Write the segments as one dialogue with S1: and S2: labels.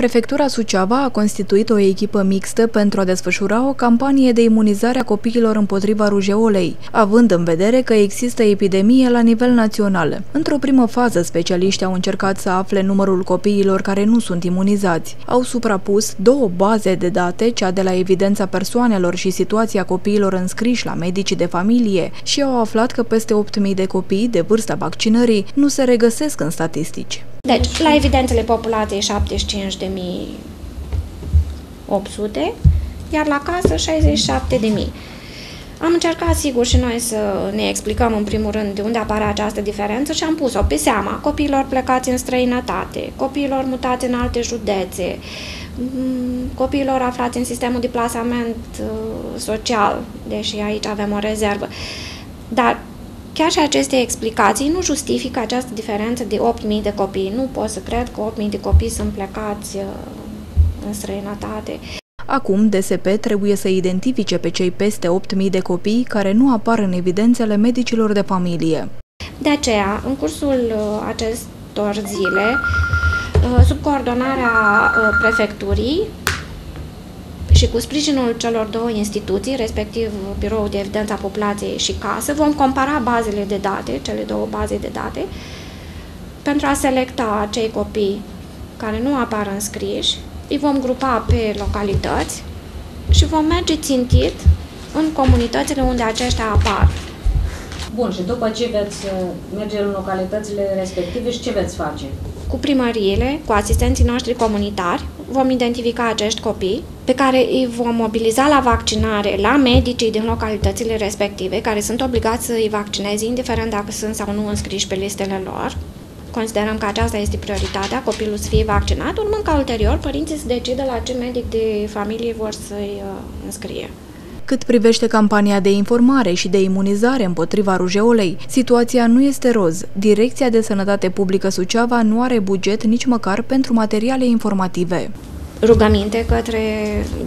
S1: Prefectura Suceava a constituit o echipă mixtă pentru a desfășura o campanie de imunizare a copiilor împotriva rujeolei, având în vedere că există epidemie la nivel național. Într-o primă fază, specialiștii au încercat să afle numărul copiilor care nu sunt imunizați. Au suprapus două baze de date, cea de la evidența persoanelor și situația copiilor înscriși la medicii de familie și au aflat că peste 8.000 de copii de vârsta vaccinării nu se regăsesc în statistici.
S2: Deci, la evidențele populației 75.800, iar la casă 67.000. Am încercat, sigur, și noi să ne explicăm în primul rând de unde apare această diferență și am pus-o pe seama copiilor plecați în străinătate, copiilor mutați în alte județe, mm, copiilor aflați în sistemul de plasament uh, social, deși aici avem o rezervă. Dar Chiar și aceste explicații nu justifică această diferență de 8.000 de copii. Nu pot să cred că 8.000 de copii sunt plecați uh, în străinătate.
S1: Acum, DSP trebuie să identifice pe cei peste 8.000 de copii care nu apar în evidențele medicilor de familie.
S2: De aceea, în cursul uh, acestor zile, uh, sub coordonarea prefecturii, și cu sprijinul celor două instituții, respectiv Biroul de Evidență a Populației și Casă, vom compara bazele de date, cele două baze de date, pentru a selecta cei copii care nu apar înscriși, îi vom grupa pe localități și vom merge țintit în comunitățile unde aceștia apar.
S3: Bun, și după ce veți uh, merge în localitățile respective și ce veți face?
S2: Cu primăriile, cu asistenții noștri comunitari, vom identifica acești copii pe care îi vom mobiliza la vaccinare la medicii din localitățile respective, care sunt obligați să îi vaccineze, indiferent dacă sunt sau nu înscriși pe listele lor. Considerăm că aceasta este prioritatea, copilul să fie vaccinat, urmând ca ulterior părinții să decidă la ce medic de familie vor să-i uh, înscrie.
S1: Cât privește campania de informare și de imunizare împotriva rujeolei, situația nu este roz. Direcția de Sănătate Publică Suceava nu are buget nici măcar pentru materiale informative
S2: rugăminte către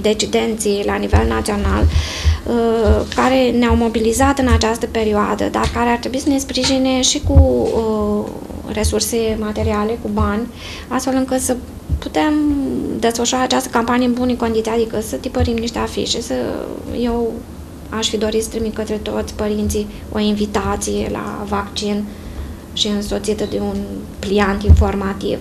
S2: decidenții la nivel național uh, care ne-au mobilizat în această perioadă, dar care ar trebui să ne sprijine și cu uh, resurse materiale, cu bani, astfel încât să putem desfășura această campanie în bune condiții, adică să tipărim niște afișe, să eu aș fi dorit să trimit către toți părinții o invitație la vaccin și însoțită de un pliant informativ.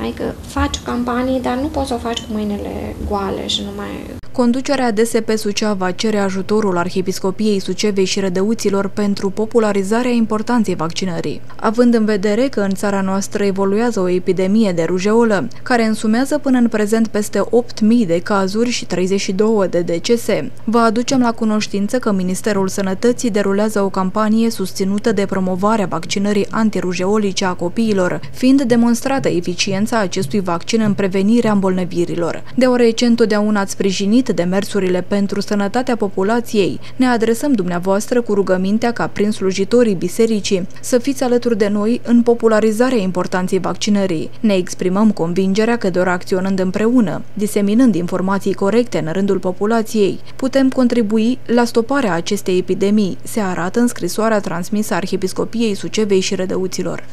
S2: Adică faci campanii, dar nu poți să o faci cu mâinile goale și nu mai
S1: Conducerea DSP Suceava cere ajutorul Arhiepiscopiei Sucevei și Rădăuților pentru popularizarea importanței vaccinării. Având în vedere că în țara noastră evoluează o epidemie de rujeolă, care însumează până în prezent peste 8.000 de cazuri și 32 de decese, vă aducem la cunoștință că Ministerul Sănătății derulează o campanie susținută de promovarea vaccinării antirujeolice a copiilor, fiind demonstrată eficiența acestui vaccin în prevenirea îmbolnăvirilor. Deoarece întotdeauna ați sprijinit demersurile pentru sănătatea populației, ne adresăm dumneavoastră cu rugămintea ca prin slujitorii bisericii să fiți alături de noi în popularizarea importanței vaccinării. Ne exprimăm convingerea că doar acționând împreună, diseminând informații corecte în rândul populației, putem contribui la stoparea acestei epidemii, se arată în scrisoarea transmisă Arhiepiscopiei Sucevei și Rădăuților.